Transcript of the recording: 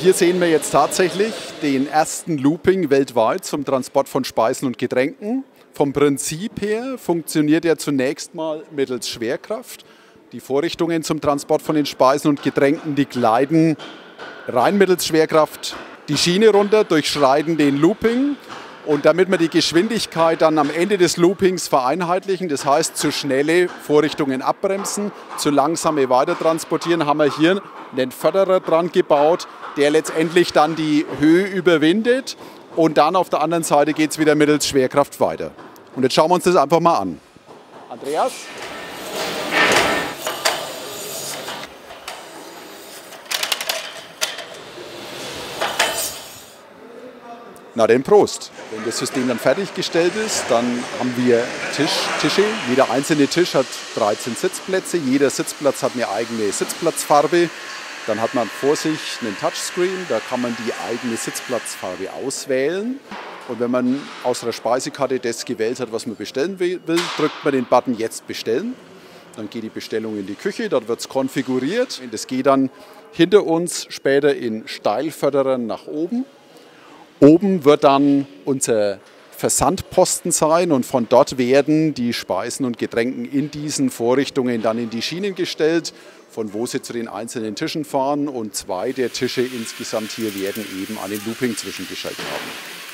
hier sehen wir jetzt tatsächlich den ersten Looping weltweit zum Transport von Speisen und Getränken. Vom Prinzip her funktioniert er zunächst mal mittels Schwerkraft. Die Vorrichtungen zum Transport von den Speisen und Getränken, die gleiten rein mittels Schwerkraft die Schiene runter, durchschreiten den Looping und damit wir die Geschwindigkeit dann am Ende des Loopings vereinheitlichen, das heißt zu schnelle Vorrichtungen abbremsen, zu langsame weiter transportieren, haben wir hier einen Förderer dran gebaut, der letztendlich dann die Höhe überwindet und dann auf der anderen Seite geht es wieder mittels Schwerkraft weiter. Und jetzt schauen wir uns das einfach mal an. Andreas? Na denn Prost. Wenn das System dann fertiggestellt ist, dann haben wir Tisch, Tische. Jeder einzelne Tisch hat 13 Sitzplätze. Jeder Sitzplatz hat eine eigene Sitzplatzfarbe. Dann hat man vor sich einen Touchscreen, da kann man die eigene Sitzplatzfarbe auswählen. Und wenn man aus der Speisekarte das gewählt hat, was man bestellen will, drückt man den Button Jetzt bestellen. Dann geht die Bestellung in die Küche, dort wird es konfiguriert. Das geht dann hinter uns später in Steilförderern nach oben. Oben wird dann unser Versandposten sein und von dort werden die Speisen und Getränken in diesen Vorrichtungen dann in die Schienen gestellt, von wo sie zu den einzelnen Tischen fahren und zwei der Tische insgesamt hier werden eben einen Looping zwischengeschaltet haben.